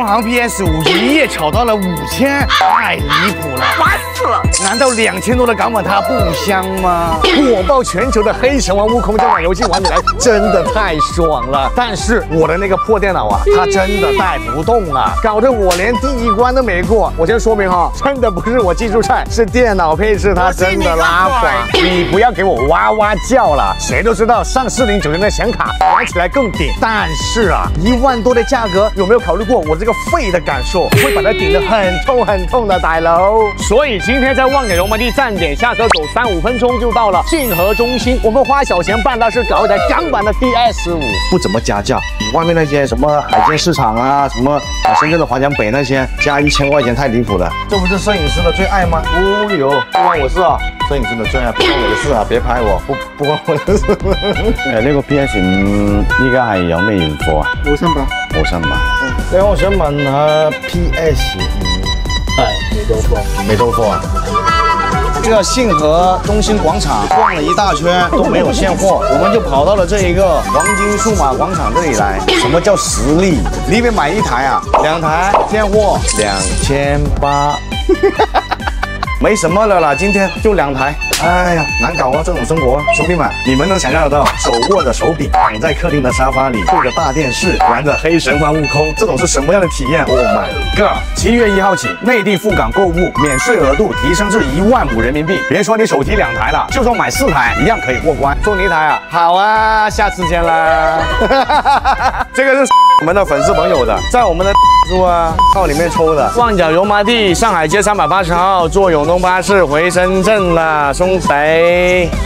中行 PS 五一夜炒到了五千，太离谱了，烦死了。难道两千多的港版它不香吗？火爆全球的黑神话悟空这款游戏玩起来真的太爽了，但是我的那个破电脑啊，它真的带不动啊，搞得我连第一关都没过。我先说明哈，真的不是我技术菜，是电脑配置它真的拉垮。你不要给我哇哇叫了，谁都知道上四零九零的显卡玩起来更顶，但是啊，一万多的价格有没有考虑过我这个肺的感受？会把它顶得很痛很痛的，大佬。所以今天在万。放给油门地站点下车走三五分钟就到了信和中心。我们花小钱办大事，搞一台港版的 DS 五，不怎么加价。外面那些什么海鲜市场啊，什么深圳的华强北那些，加一千块钱太离谱了。这不是摄影师的最爱吗？哦哟，不关我事啊！摄影师的最爱，不关我的事啊！别拍我，不不关我的事。诶，那个 PS 五，依家系有咩货啊？五三八，五三八。好，我想问下 PS 五，哎，没到货，没到货啊？这个信和中心广场逛了一大圈都没有现货，我们就跑到了这一个黄金数码广场这里来。什么叫实力？你准买一台啊？两台现货两千八。没什么了啦，今天就两台。哎呀，难搞啊，这种生活，兄弟们，你们能想象得到，手握着手柄，躺在客厅的沙发里，对着大电视玩着《黑神话：悟空》，这种是什么样的体验？Oh my god！七月一号起，内地赴港购物免税额度提升至一万五人民币。别说你手提两台了，就说买四台，一样可以过关。送你一台啊？好啊，下次见啦。这个是我们的粉丝朋友的，在我们的书啊号里面抽的。旺角油麻地上海街三百八十号，坐拥。龙巴士回深圳了，松北。